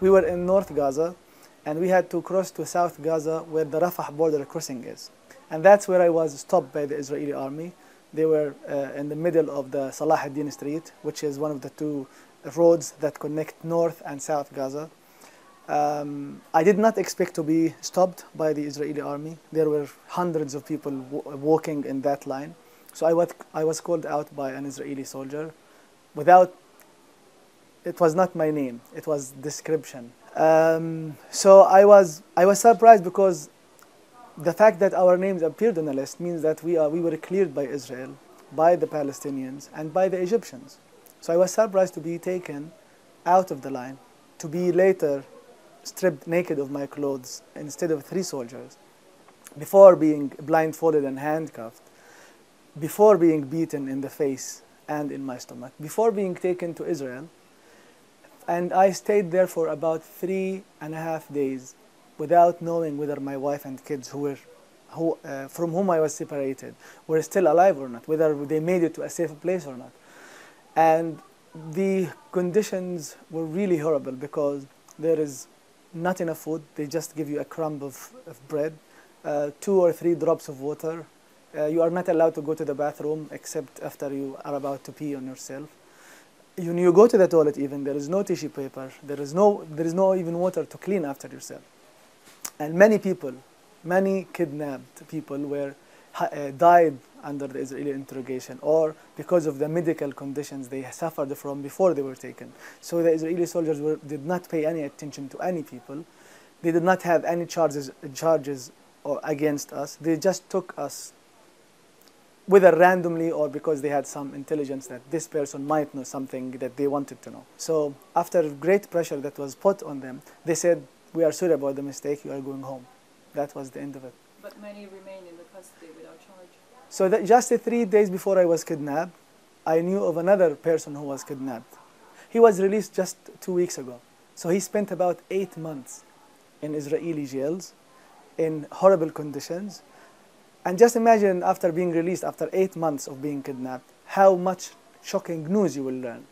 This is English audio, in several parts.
We were in North Gaza and we had to cross to South Gaza where the Rafah border crossing is. And that's where I was stopped by the Israeli army. They were uh, in the middle of the Salah ad-Din Street, which is one of the two roads that connect North and South Gaza. Um, I did not expect to be stopped by the Israeli army. There were hundreds of people walking in that line. So I was, I was called out by an Israeli soldier without, it was not my name, it was description. Um, so I was, I was surprised because the fact that our names appeared on the list means that we, are, we were cleared by Israel, by the Palestinians, and by the Egyptians. So I was surprised to be taken out of the line, to be later stripped naked of my clothes instead of three soldiers, before being blindfolded and handcuffed, before being beaten in the face and in my stomach, before being taken to Israel. And I stayed there for about three and a half days without knowing whether my wife and kids who were who, uh, from whom I was separated were still alive or not, whether they made it to a safe place or not. And the conditions were really horrible because there is not enough food. They just give you a crumb of, of bread, uh, two or three drops of water. Uh, you are not allowed to go to the bathroom except after you are about to pee on yourself. When you go to the toilet even, there is no tissue paper. There is no, there is no even water to clean after yourself. And many people, many kidnapped people were uh, died under the Israeli interrogation or because of the medical conditions they suffered from before they were taken. So the Israeli soldiers were, did not pay any attention to any people. They did not have any charges, charges or against us. They just took us whether randomly or because they had some intelligence that this person might know something that they wanted to know. So after great pressure that was put on them, they said, we are sorry about the mistake, you are going home. That was the end of it. But many remain in the custody without charge. So that just three days before I was kidnapped, I knew of another person who was kidnapped. He was released just two weeks ago. So he spent about eight months in Israeli jails in horrible conditions. And just imagine after being released, after eight months of being kidnapped, how much shocking news you will learn.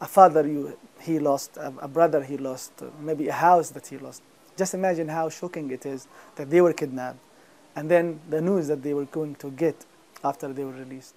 A father you, he lost, a, a brother he lost, maybe a house that he lost. Just imagine how shocking it is that they were kidnapped and then the news that they were going to get after they were released.